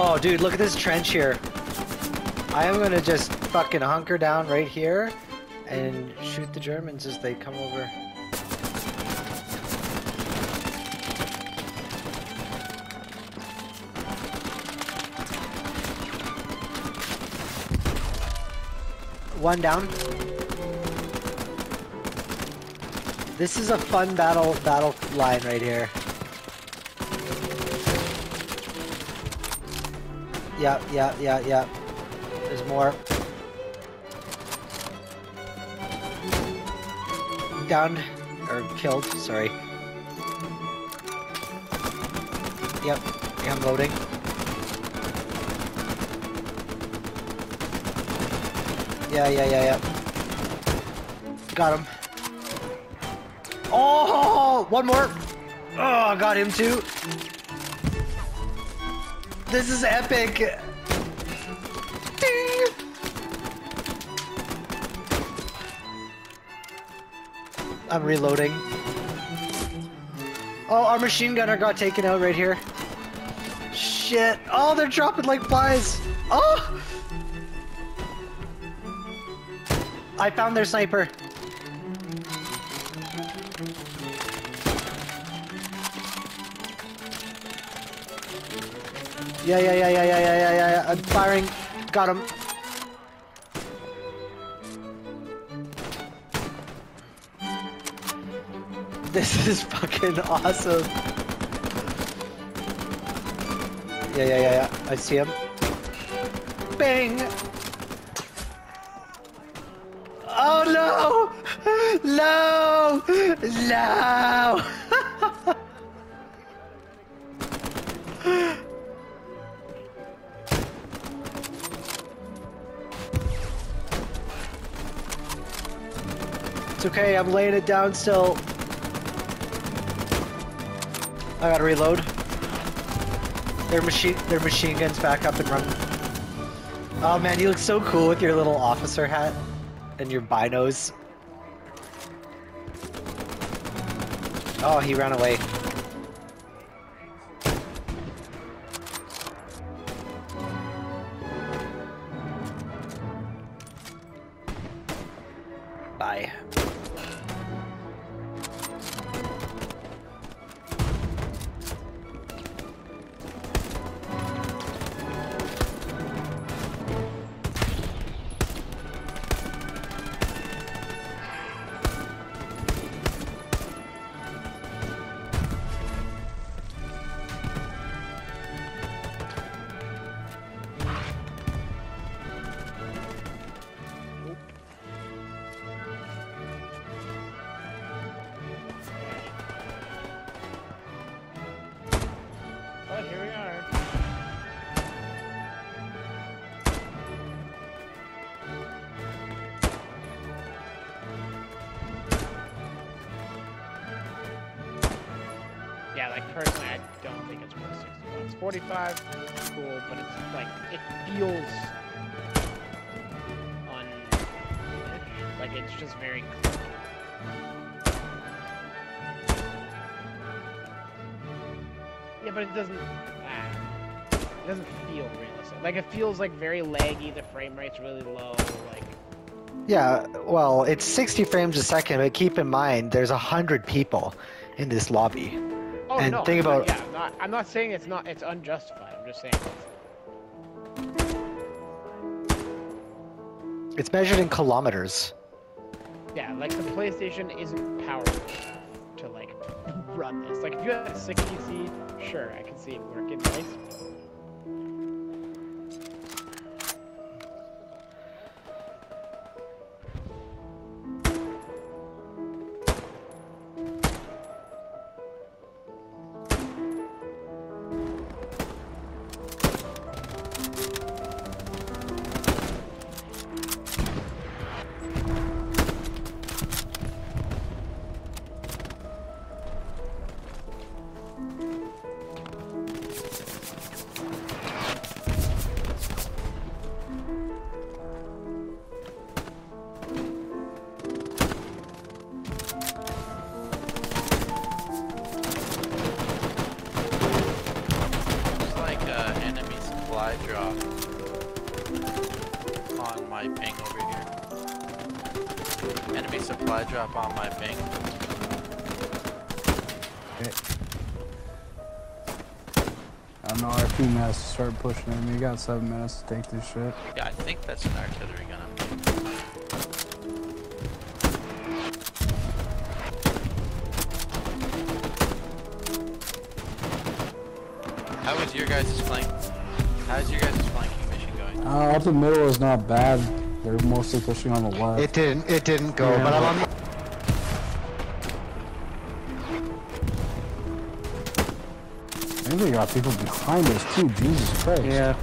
Oh, dude, look at this trench here. I am gonna just fucking hunker down right here and shoot the Germans as they come over. One down. This is a fun battle battle line right here. Yeah, yeah, yeah, yeah. There's more. Downed. Or killed, sorry. Yep, I'm loading. Yeah, yeah, yeah, yeah. Got him. Oh, one more. Oh, I got him too. This is epic. Ding. I'm reloading. Oh, our machine gunner got taken out right here. Shit. Oh, they're dropping like flies. Oh! I found their sniper. Yeah, yeah, yeah, yeah, yeah, yeah, yeah, yeah, yeah. I'm firing. Got him. This is fucking awesome. Yeah, yeah, yeah, yeah. I see him. Bang! Oh no! No! No! It's okay, I'm laying it down still. I gotta reload. Their machine their machine guns back up and running. Oh man, you look so cool with your little officer hat and your binos. Oh, he ran away. Bye. Yeah, like personally, I don't think it's worth 60 bucks. 45, cool, but it's like, it feels un Like, it's just very clean. Yeah, but it doesn't. Ah, it doesn't feel realistic. Like it feels like very laggy. The frame rate's really low. Like Yeah, well, it's 60 frames a second, but keep in mind there's a hundred people in this lobby. Oh And no, think I'm not- about- yeah. I'm not, I'm not saying it's not. It's unjustified. I'm just saying. It's measured in kilometers. Yeah, like the PlayStation isn't powerful enough to like run this. Like if you had a 60C, sure, I can see it working nice. Over here. Enemy supply drop on my ping. I know our team has to start pushing him. You got seven minutes to take this shit. Yeah, I think that's an artillery gun. How was your guys' flank? How's your guys' flanking mission going? Uh, up the middle is not bad. They're mostly pushing on the left. It didn't. It didn't go. Yeah, but I'm on. I think they got people behind us too. Jesus Christ. Yeah.